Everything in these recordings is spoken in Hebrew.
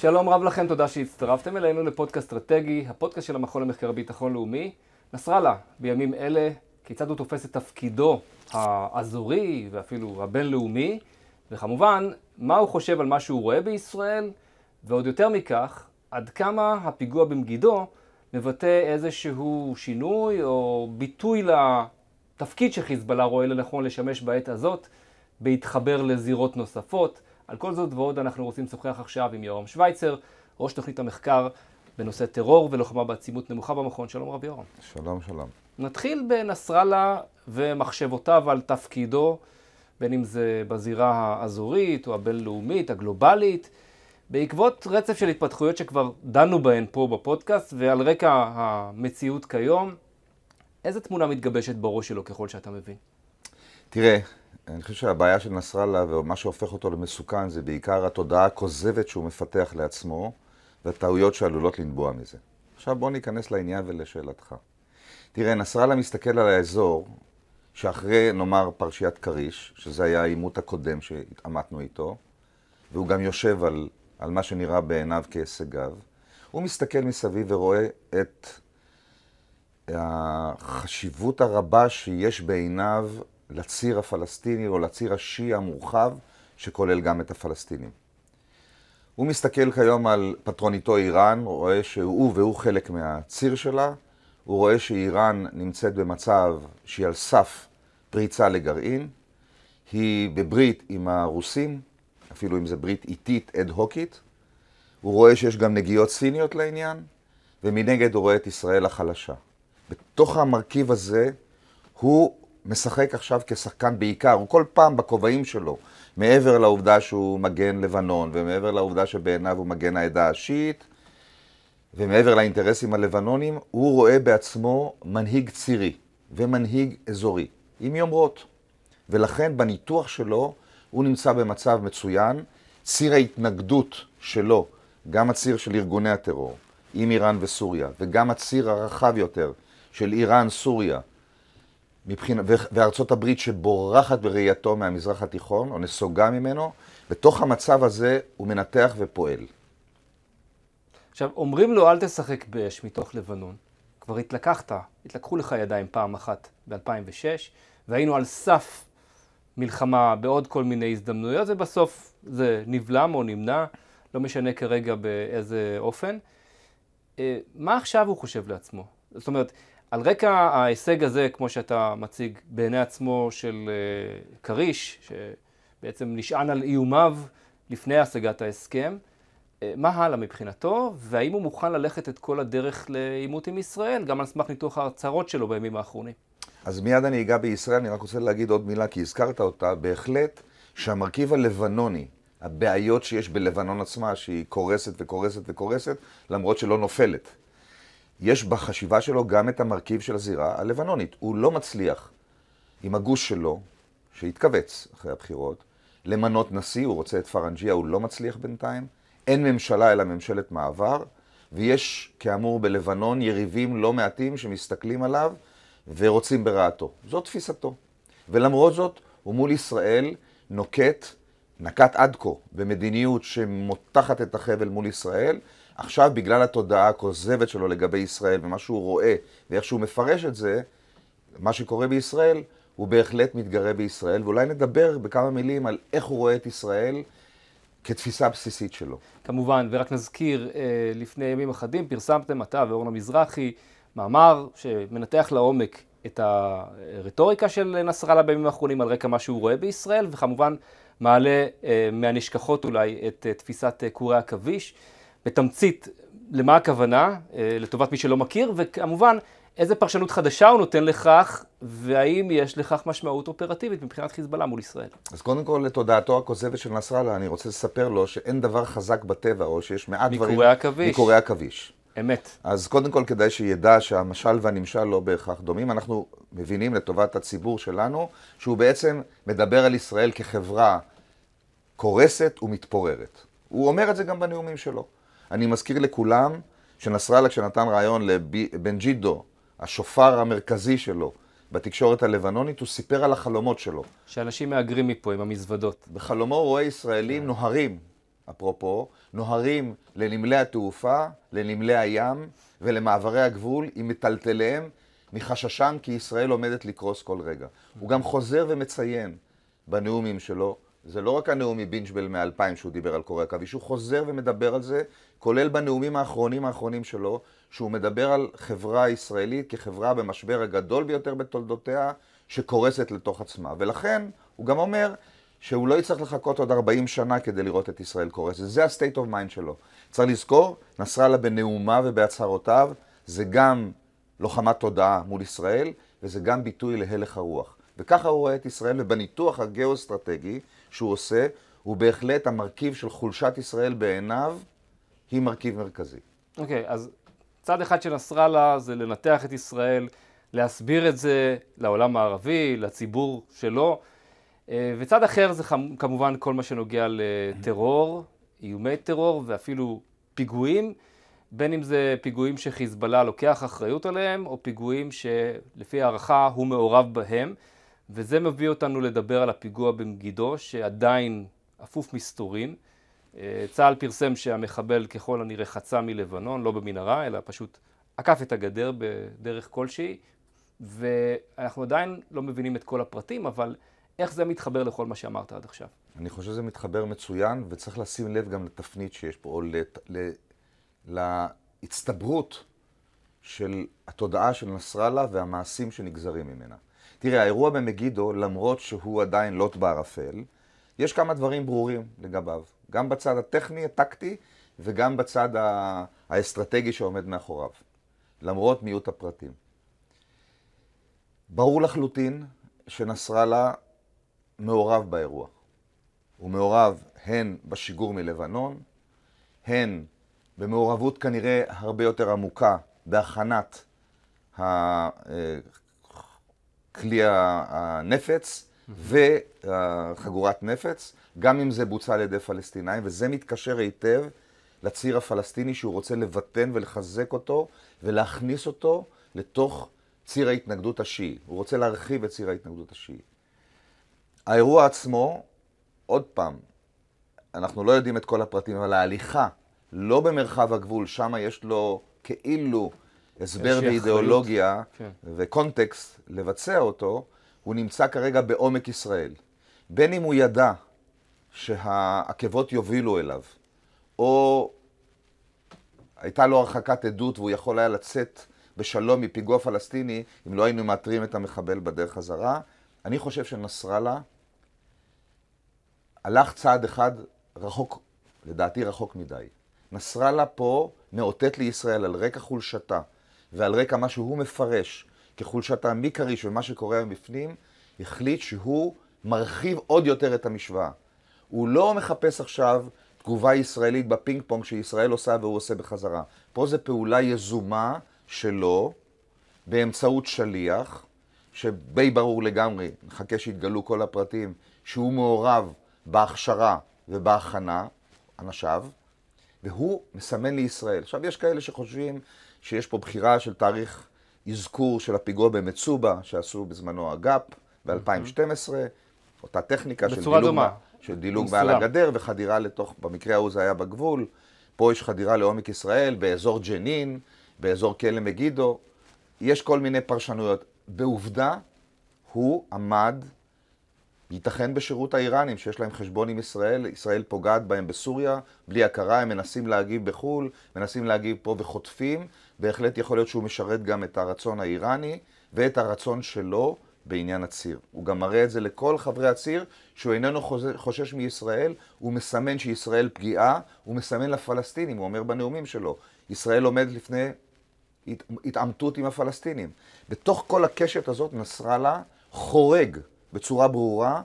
שלום רב לכם, תודה שהצטרפתם אלינו לפודקאסט אסטרטגי, הפודקאסט של המכון למחקר ביטחון לאומי. נסראללה, בימים אלה, כיצד הוא תופס את תפקידו האזורי ואפילו הבינלאומי, וכמובן, מה הוא חושב על מה שהוא רואה בישראל, ועוד יותר מכך, עד כמה הפיגוע במגידו מבטא איזשהו שינוי או ביטוי לתפקיד שחיזבאללה רואה לנכון לשמש בעת הזאת, בהתחבר לזירות נוספות. על כל זאת ועוד אנחנו רוצים לשוחח עכשיו עם יורם שווייצר, ראש תוכנית המחקר בנושא טרור ולוחמה בעצימות נמוכה במכון. שלום רב יורם. שלום, שלום. נתחיל בנסראללה ומחשבותיו על תפקידו, בין אם זה בזירה האזורית או הבינלאומית, הגלובלית, בעקבות רצף של התפתחויות שכבר דנו בהן פה בפודקאסט, ועל רקע המציאות כיום, איזה תמונה מתגבשת בראש שלו ככל שאתה מבין? תראה, אני חושב שהבעיה של נסראללה ומה שהופך אותו למסוכן זה בעיקר התודעה הכוזבת שהוא מפתח לעצמו והטעויות שעלולות לנבוע מזה. עכשיו בוא ניכנס לעניין ולשאלתך. תראה, נסראללה מסתכל על האזור שאחרי, נאמר, פרשיית כריש, שזה היה העימות הקודם שהתעמתנו איתו, והוא גם יושב על, על מה שנראה בעיניו כהישגיו, הוא מסתכל מסביב ורואה את החשיבות הרבה שיש בעיניו לציר הפלסטיני או לציר השיעי המורחב, שכולל גם את הפלסטינים. הוא מסתכל כיום על פטרוניתו איראן, רואה שהוא והוא חלק מהציר שלה, הוא רואה שאיראן נמצאת במצב שהיא על סף פריצה לגרעין, היא בברית עם הרוסים, אפילו אם זו ברית איטית אד-הוקית, הוא רואה שיש גם נגיעות סיניות לעניין, ומנגד הוא רואה את ישראל החלשה. בתוך המרכיב הזה הוא משחק עכשיו כשחקן בעיקר, הוא כל פעם בכובעים שלו, מעבר לעובדה שהוא מגן לבנון, ומעבר לעובדה שבעיניו הוא מגן העדה השיעית, ומעבר לאינטרסים הלבנונים, הוא רואה בעצמו מנהיג צירי ומנהיג אזורי, עם יומרות. ולכן בניתוח שלו הוא נמצא במצב מצוין. ציר ההתנגדות שלו, גם הציר של ארגוני הטרור, עם איראן וסוריה, וגם הציר הרחב יותר של איראן, סוריה, מבחינה, וארצות הברית שבורחת בראייתו מהמזרח התיכון, או נסוגה ממנו, בתוך המצב הזה הוא מנתח ופועל. עכשיו, אומרים לו, אל תשחק באש מתוך לבנון. כבר התלקחת, התלקחו לך ידיים פעם אחת ב-2006, והיינו על סף מלחמה בעוד כל מיני הזדמנויות, ובסוף זה נבלם או נמנע, לא משנה כרגע באיזה אופן. אה, מה עכשיו הוא חושב לעצמו? זאת אומרת, על רקע ההישג הזה, כמו שאתה מציג בעיני עצמו של אה, כריש, שבעצם נשען על איומיו לפני השגת ההסכם, אה, מה הלאה מבחינתו, והאם הוא מוכן ללכת את כל הדרך לעימות עם ישראל, גם על סמך ניתוח ההצהרות שלו בימים האחרונים? אז מיד אני אגע בישראל, אני רק רוצה להגיד עוד מילה, כי הזכרת אותה, בהחלט שהמרכיב הלבנוני, הבעיות שיש בלבנון עצמה, שהיא קורסת וקורסת וקורסת, למרות שלא נופלת. יש בחשיבה שלו גם את המרכיב של הזירה הלבנונית. הוא לא מצליח עם הגוש שלו, שהתכווץ אחרי הבחירות, למנות נשיא, הוא רוצה את פרנג'יה, הוא לא מצליח בינתיים. אין ממשלה אלא ממשלת מעבר, ויש כאמור בלבנון יריבים לא מעטים שמסתכלים עליו ורוצים ברעתו. זו תפיסתו. ולמרות זאת, הוא מול ישראל נוקט, נקט עד כה במדיניות שמותחת את החבל מול ישראל, עכשיו, בגלל התודעה הכוזבת שלו לגבי ישראל ומה שהוא רואה ואיך שהוא מפרש את זה, מה שקורה בישראל, הוא בהחלט מתגרה בישראל, ואולי נדבר בכמה מילים על איך הוא רואה את ישראל כתפיסה בסיסית שלו. כמובן, ורק נזכיר, אה, לפני ימים אחדים פרסמתם, אתה ואורנה מזרחי, מאמר שמנתח לעומק את הרטוריקה של נסראללה בימים האחרונים על רקע מה שהוא רואה בישראל, וכמובן מעלה אה, מהנשכחות אולי את אה, תפיסת קורי עכביש. בתמצית, למה הכוונה, אה, לטובת מי שלא מכיר, וכמובן, איזה פרשנות חדשה הוא נותן לכך, והאם יש לכך משמעות אופרטיבית מבחינת חיזבאללה מול ישראל. אז קודם כל, לתודעתו הכוזבת של נסראללה, אני רוצה לספר לו שאין דבר חזק בטבע, או שיש מעט דברים... מקורי עכביש. מקורי עכביש. אמת. אז קודם כל כדאי שידע שהמשל והנמשל לא בהכרח דומים. אנחנו מבינים לטובת הציבור שלנו, שהוא בעצם מדבר על ישראל כחברה קורסת ומתפוררת. הוא אומר את זה גם בנאומים שלו. אני מזכיר לכולם שנסראללה, כשנתן רעיון לבן ג'ידו, השופר המרכזי שלו, בתקשורת הלבנונית, הוא סיפר על החלומות שלו. שאנשים מהגרים מפה עם המזוודות. בחלומו הוא רואה ישראלים נוהרים אפרופו, נוהרים לנמלי התעופה, לנמלי הים ולמעברי הגבול עם מטלטליהם מחששם כי ישראל עומדת לקרוס כל רגע. הוא גם חוזר ומציין בנאומים שלו, זה לא רק הנאום מבינג'בל מ-2000 שהוא דיבר על קוריאה עכביש, הוא חוזר ומדבר על זה, כולל בנאומים האחרונים האחרונים שלו, שהוא מדבר על חברה ישראלית כחברה במשבר הגדול ביותר בתולדותיה, שקורסת לתוך עצמה. ולכן, הוא גם אומר שהוא לא יצטרך לחכות עוד 40 שנה כדי לראות את ישראל קורסת. זה ה-state of mind שלו. צריך לזכור, נסראללה בנאומיו ובהצהרותיו, זה גם לוחמת תודעה מול ישראל, וזה גם ביטוי להלך הרוח. וככה הוא רואה את ישראל, ובניתוח הגיאו-אסטרטגי שהוא עושה, הוא בהחלט המרכיב של חולשת ישראל בעיניו, היא מרכיב מרכזי. אוקיי, okay, אז צד אחד של נסראללה זה לנתח את ישראל, להסביר את זה לעולם הערבי, לציבור שלו, אה, וצד אחר זה כמובן כל מה שנוגע לטרור, איומי טרור ואפילו פיגועים, בין אם זה פיגועים שחיזבאללה לוקח אחריות עליהם, או פיגועים שלפי הערכה הוא מעורב בהם. וזה מביא אותנו לדבר על הפיגוע במגידו, שעדיין אפוף מסתורין. אה, צה"ל פרסם שהמחבל ככל הנראה חצה מלבנון, לא במנהרה, אלא פשוט עקף את הגדר בדרך כלשהי, ואנחנו עדיין לא מבינים את כל הפרטים, אבל איך זה מתחבר לכל מה שאמרת עד עכשיו? אני חושב שזה מתחבר מצוין, וצריך לשים לב גם לתפנית שיש פה, או לת, ל, להצטברות של התודעה של נסראללה והמעשים שנגזרים ממנה. תראה, האירוע במגידו, למרות שהוא עדיין לוט בערפל, יש כמה דברים ברורים לגביו, גם בצד הטכני, הטקטי, וגם בצד האסטרטגי שעומד מאחוריו, למרות מיעוט הפרטים. ברור לחלוטין שנסראללה מעורב באירוע. הוא מעורב הן בשיגור מלבנון, הן במעורבות כנראה הרבה יותר עמוקה בהכנת כלי הנפץ וחגורת נפץ, גם אם זה בוצע על ידי פלסטינאים, וזה מתקשר היטב לציר הפלסטיני שהוא רוצה לבטן ולחזק אותו ולהכניס אותו לתוך ציר ההתנגדות השיעי. הוא רוצה להרחיב את ציר ההתנגדות השיעי. האירוע עצמו, עוד פעם, אנחנו לא יודעים את כל הפרטים, אבל ההליכה, לא במרחב הגבול, שם יש לו כאילו הסבר ואידיאולוגיה כן. וקונטקסט לבצע אותו, הוא נמצא כרגע בעומק ישראל. בין אם הוא ידע שהעקבות יובילו אליו, או הייתה לו הרחקת עדות והוא יכול היה לצאת בשלום מפיגוע פלסטיני אם לא היינו מאתרים את המחבל בדרך חזרה, אני חושב שנסראללה הלך צעד אחד רחוק, לדעתי רחוק מדי. נסראללה פה מאותת לישראל על רקע חולשתה ועל רקע מה שהוא מפרש כחולשתה מכריש ומה שקורה בפנים, החליט שהוא מרחיב עוד יותר את המשוואה. הוא לא מחפש עכשיו תגובה ישראלית בפינג פונג שישראל עושה והוא עושה בחזרה. פה זו פעולה יזומה שלו באמצעות שליח, שבי ברור לגמרי, נחכה שיתגלו כל הפרטים, שהוא מעורב בהכשרה ובהכנה, אנשיו, והוא מסמן לישראל. עכשיו, יש כאלה שחושבים שיש פה בחירה של תאריך אזכור של הפיגוע במצובה, שעשו בזמנו הגאפ ב-2012, אותה טכניקה של דילוג, דומה. של דילוג מעל הגדר וחדירה לתוך, במקרה ההוא זה היה בגבול, פה יש חדירה לעומק ישראל, באזור ג'נין, באזור כלא מגידו, יש כל מיני פרשנויות. בעובדה, הוא עמד ייתכן בשירות האיראנים שיש להם חשבון עם ישראל, ישראל פוגעת בהם בסוריה, בלי הכרה, הם מנסים להגיב בחו"ל, מנסים להגיב פה וחוטפים, בהחלט יכול להיות שהוא משרת גם את הרצון האיראני ואת הרצון שלו בעניין הציר. הוא גם מראה את זה לכל חברי הציר, שהוא איננו חושש מישראל, הוא מסמן שישראל פגיעה, הוא מסמן לפלסטינים, הוא אומר בנאומים שלו, ישראל עומדת לפני התעמתות עם הפלסטינים. בתוך כל הקשת הזאת נסראללה חורג בצורה ברורה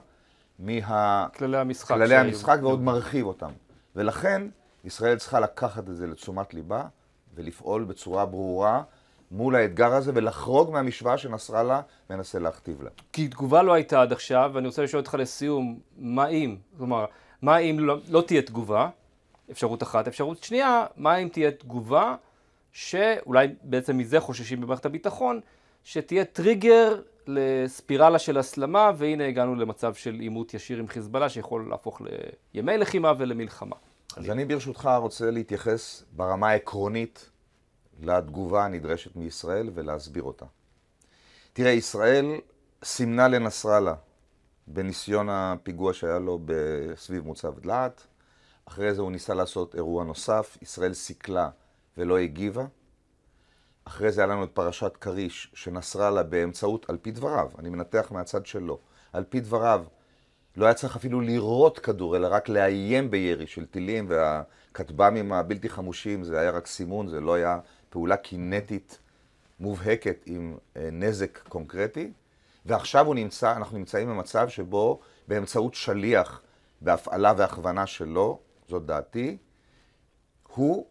מה... כללי המשחק. כללי המשחק ועוד מרחיב אותם. ולכן ישראל צריכה לקחת את זה לתשומת ליבה ולפעול בצורה ברורה מול האתגר הזה ולחרוג מהמשוואה שנסראללה מנסה להכתיב לה. כי תגובה לא הייתה עד עכשיו, ואני רוצה לשאול אותך לסיום, מה אם? כלומר, מה אם לא, לא תהיה תגובה? אפשרות אחת. אפשרות שנייה, מה אם תהיה תגובה שאולי בעצם מזה חוששים במערכת הביטחון, שתהיה טריגר לספירלה של הסלמה, והנה הגענו למצב של עימות ישיר עם חיזבאללה, שיכול להפוך לימי לחימה ולמלחמה. אז אני ברשותך רוצה להתייחס ברמה העקרונית לתגובה הנדרשת מישראל ולהסביר אותה. תראה, ישראל סימנה לנסראללה בניסיון הפיגוע שהיה לו סביב מוצב דלעת. אחרי זה הוא ניסה לעשות אירוע נוסף, ישראל סיכלה ולא הגיבה. אחרי זה היה לנו את פרשת כריש, שנסראללה באמצעות, על פי דבריו, אני מנתח מהצד שלו, על פי דבריו, לא היה צריך אפילו לירות כדור, אלא רק לאיים בירי של טילים, והכטב"מים הבלתי חמושים, זה היה רק סימון, זה לא היה פעולה קינטית מובהקת עם אה, נזק קונקרטי. ועכשיו נמצא, אנחנו נמצאים במצב שבו באמצעות שליח בהפעלה והכוונה שלו, זאת דעתי, הוא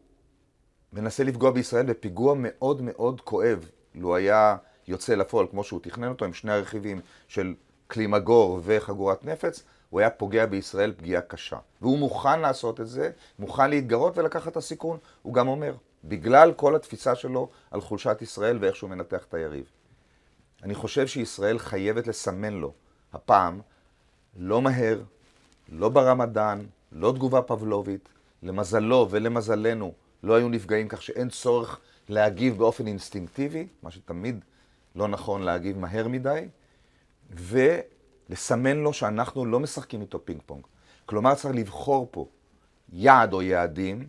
מנסה לפגוע בישראל בפיגוע מאוד מאוד כואב. לו היה יוצא לפועל כמו שהוא תכנן אותו, עם שני הרכיבים של כלי מגור וחגורת נפץ, הוא היה פוגע בישראל פגיעה קשה. והוא מוכן לעשות את זה, מוכן להתגרות ולקחת את הסיכון. הוא גם אומר, בגלל כל התפיסה שלו על חולשת ישראל ואיך שהוא מנתח את היריב. אני חושב שישראל חייבת לסמן לו, הפעם, לא מהר, לא ברמדאן, לא תגובה פבלובית, למזלו ולמזלנו לא היו נפגעים כך שאין צורך להגיב באופן אינסטינקטיבי, מה שתמיד לא נכון להגיב מהר מדי, ולסמן לו שאנחנו לא משחקים איתו פינג פונג. כלומר, צריך לבחור פה יעד או יעדים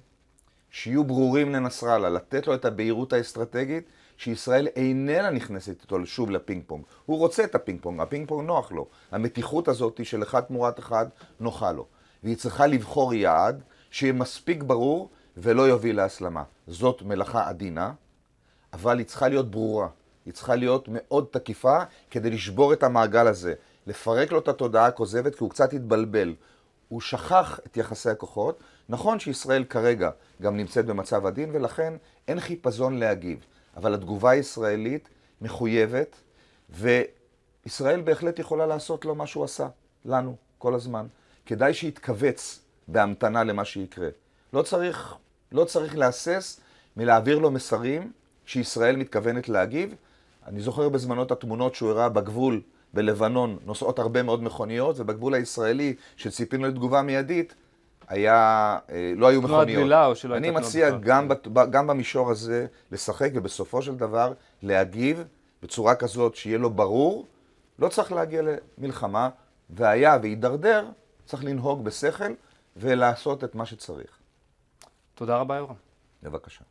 שיהיו ברורים לנסראללה, לתת לו את הבהירות האסטרטגית שישראל איננה נכנסת איתו שוב לפינג פונג. הוא רוצה את הפינג פונג, הפינג פונג נוח לו. המתיחות הזאת של אחד תמורת אחד נוחה לו. והיא צריכה לבחור יעד שיהיה מספיק ברור ולא יוביל להסלמה. זאת מלאכה עדינה, אבל היא צריכה להיות ברורה. היא צריכה להיות מאוד תקיפה כדי לשבור את המעגל הזה, לפרק לו את התודעה הכוזבת כי הוא קצת התבלבל. הוא שכח את יחסי הכוחות. נכון שישראל כרגע גם נמצאת במצב עדין ולכן אין חיפזון להגיב. אבל התגובה הישראלית מחויבת, וישראל בהחלט יכולה לעשות לו מה שהוא עשה, לנו, כל הזמן. כדאי שיתכווץ בהמתנה למה שיקרה. לא צריך, לא צריך להסס מלהעביר לו מסרים שישראל מתכוונת להגיב. אני זוכר בזמנו את התמונות שהוא הראה בגבול בלבנון, נוסעות הרבה מאוד מכוניות, ובגבול הישראלי, שציפינו לתגובה מיידית, היה, אה, לא היו מכוניות. תנועת דלילה או שלא הייתה תנועת דלילה. אני מציע גם, גם במישור הזה לשחק, ובסופו של דבר להגיב בצורה כזאת שיהיה לו ברור, לא צריך להגיע למלחמה, והיה ויידרדר, צריך לנהוג בשכל ולעשות את מה שצריך. תודה רבה, יורם. בבקשה.